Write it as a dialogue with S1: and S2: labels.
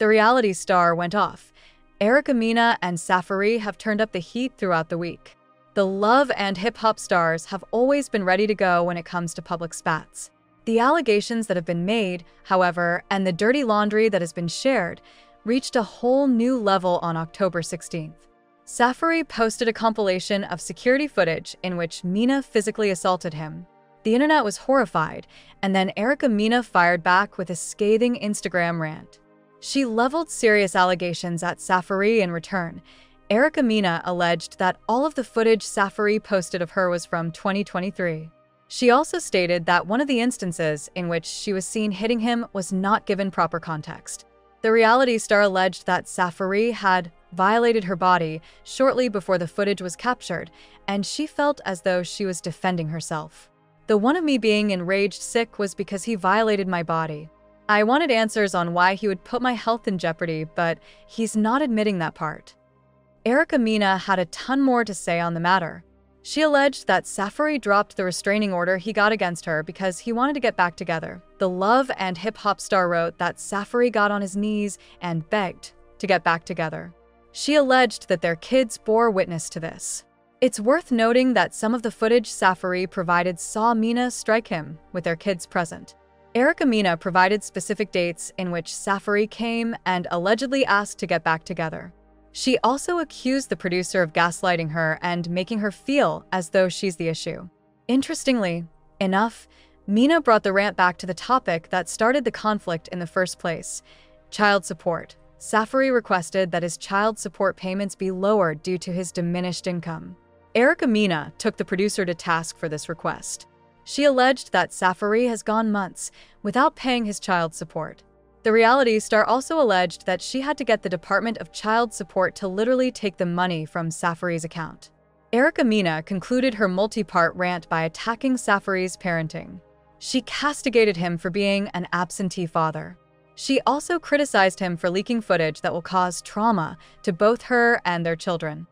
S1: The reality star went off. Erica Mena and Safaree have turned up the heat throughout the week. The love and hip hop stars have always been ready to go when it comes to public spats. The allegations that have been made, however, and the dirty laundry that has been shared, reached a whole new level on October 16th. Safaree posted a compilation of security footage in which Mena physically assaulted him. The internet was horrified, and then Erica Mena fired back with a scathing Instagram rant. She leveled serious allegations at Safaree in return. Erica Mena alleged that all of the footage Safaree posted of her was from 2023. She also stated that one of the instances in which she was seen hitting him was not given proper context. The reality star alleged that Safaree had violated her body shortly before the footage was captured, and she felt as though she was defending herself. The one of me being enraged sick was because he violated my body. I wanted answers on why he would put my health in jeopardy, but he's not admitting that part. Erica Mena had a ton more to say on the matter. She alleged that Safaree dropped the restraining order he got against her because he wanted to get back together. The Love and Hip Hop star wrote that Safaree got on his knees and begged to get back together. She alleged that their kids bore witness to this. It's worth noting that some of the footage Safaree provided saw Mena strike him with their kids present. Erica Mena provided specific dates in which Safaree came and allegedly asked to get back together. She also accused the producer of gaslighting her and making her feel as though she's the issue. Interestingly enough, Mena brought the rant back to the topic that started the conflict in the first place child support. Safaree requested that his child support payments be lowered due to his diminished income. Erica Mena took the producer to task for this request. She alleged that Safaree has gone months without paying his child support. The reality star also alleged that she had to get the Department of Child Support to literally take the money from Safaree's account. Erica Mena concluded her multi-part rant by attacking Safaree's parenting. She castigated him for being an absentee father. She also criticized him for leaking footage that will cause trauma to both her and their children.